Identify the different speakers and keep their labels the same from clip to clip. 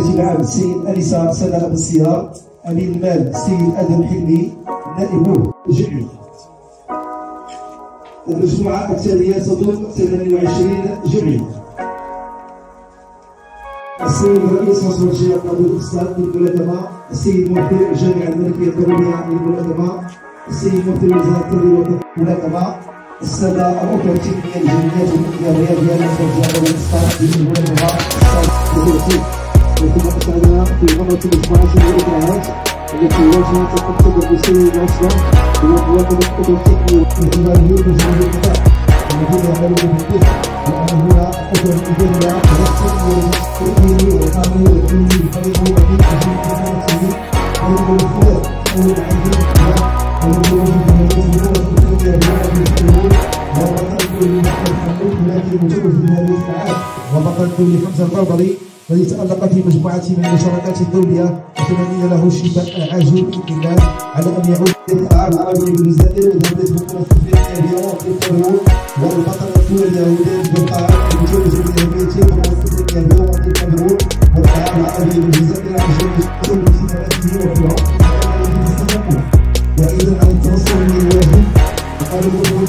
Speaker 1: الكاتب العام السيد انسه سنه ابو السيار أمين المال السيد آدم حلمي نائبه جميع المجموعة التالية تضم 28 جمعيه السيد رئيس مصر الشيخ ابو الاسلام للملازمه السيد مفتي الجامعة الملكية الدولية للملازمه السيد مفتي وزارة التربيه والملازمه السادة الاخوه التكنيه الجمعيات والاداريه ديال الرجال والاصلاح للملازمه السادة وكما أسعدنا في غمرة المجموعة الإدارات التي واجهت تقتضي بسيد أصلا ومواطنة القدر التكني والإداريين وجهود القطاع الذين يعملون بالبيت لأن هنا قدر الإدارية تمثل والتأمين والقانون والعلمي بطريقة وبعيد عن الإدارة غير الفرق أو العديد وبطلت لحمزه البربري الذي تألق في مجموعة من المشاركات الدولية أتمنى له الشفاء العاجل بإذن الله على أن يعود للقطاع العربي بالجزائر وذهبت بطولة أفريقيا اليوم والبطلة اليهودية بالقطاع المتوجة باليهودية بطولة أفريقيا اليوم الكاميرون والقطاع العربي بالجزائر عن جميع سنواته وفي عمر وإذا عن التوصل من الواجب وقال المفروض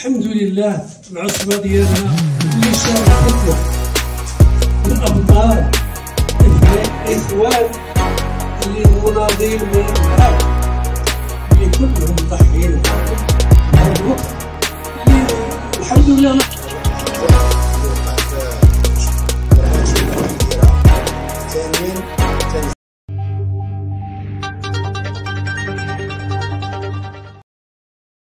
Speaker 2: الحمد لله العصبة ديالنا اللي شاركتنا الأبطال الإخوان اللي مناضلين من العراق اللي كلهم ضحيين الوقت الحمد لله.